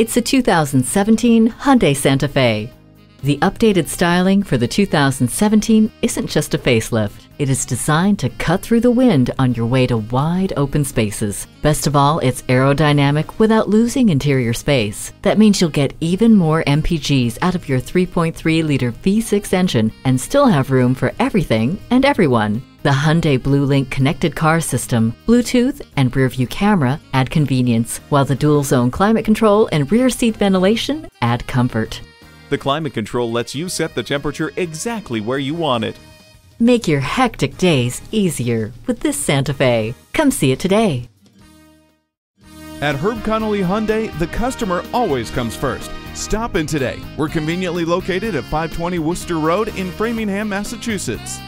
It's a 2017 Hyundai Santa Fe. The updated styling for the 2017 isn't just a facelift. It is designed to cut through the wind on your way to wide open spaces. Best of all, it's aerodynamic without losing interior space. That means you'll get even more MPGs out of your 3.3 liter V6 engine and still have room for everything and everyone. The Hyundai BlueLink connected car system, Bluetooth, and rear view camera add convenience, while the dual zone climate control and rear seat ventilation add comfort. The climate control lets you set the temperature exactly where you want it. Make your hectic days easier with this Santa Fe. Come see it today. At Herb Connolly Hyundai, the customer always comes first. Stop in today. We're conveniently located at 520 Worcester Road in Framingham, Massachusetts.